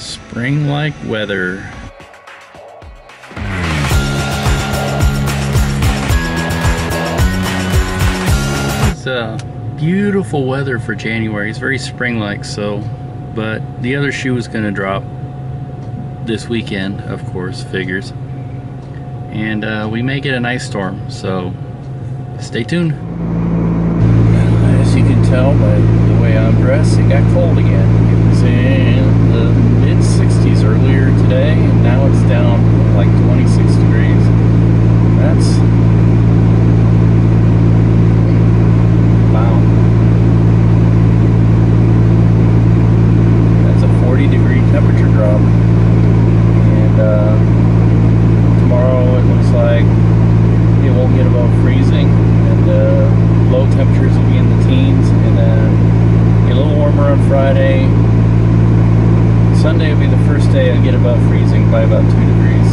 Spring like weather. It's uh, beautiful weather for January. It's very spring like, so. But the other shoe is going to drop this weekend, of course, figures. And uh, we may get an ice storm, so stay tuned. As you can tell by the way I'm dressed, it got cold again. It was in the mid 60s earlier today, and now it's down like 26 degrees. That's wow. That's a 40 degree temperature drop, and uh, tomorrow it looks like it won't get above freezing, and uh, low temperatures will be in the teens, and then get a little warmer on Friday. Sunday will be the first day I get above freezing by about two degrees.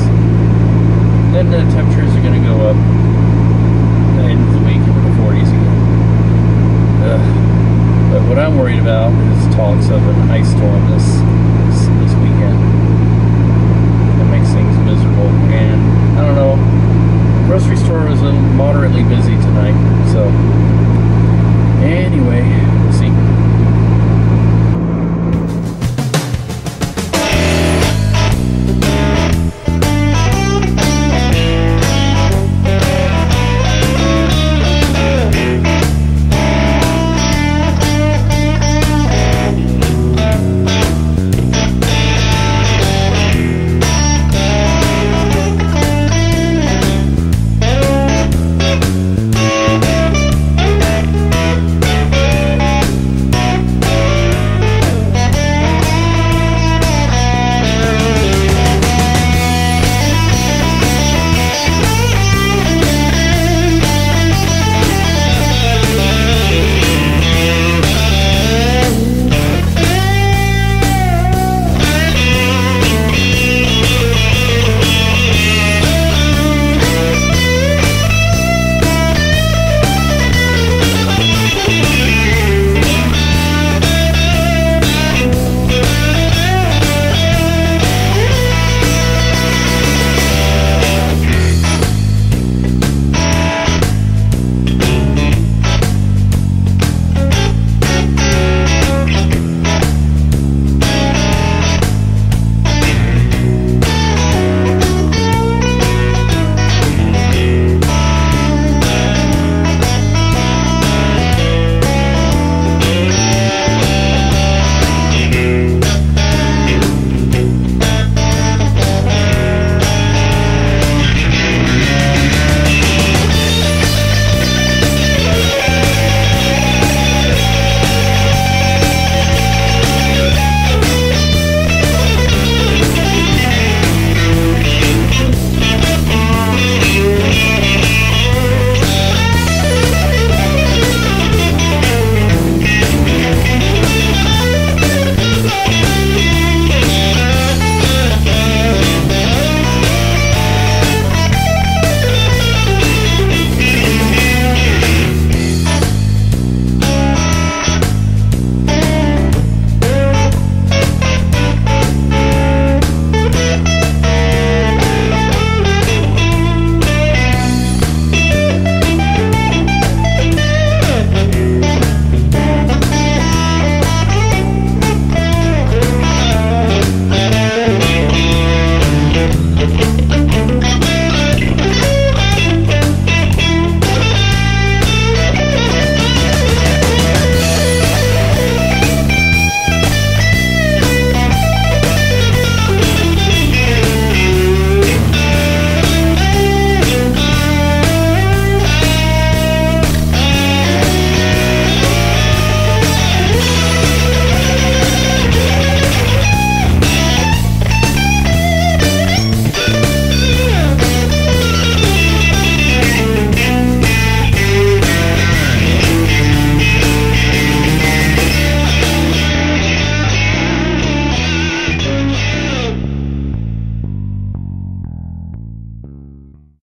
Then the temperatures are going to go up into the week into the 40s again. Ugh. But what I'm worried about is talks of an ice storm this this, this weekend. That makes things miserable, and I don't know grocery store was moderately busy tonight. So, anyway, we'll see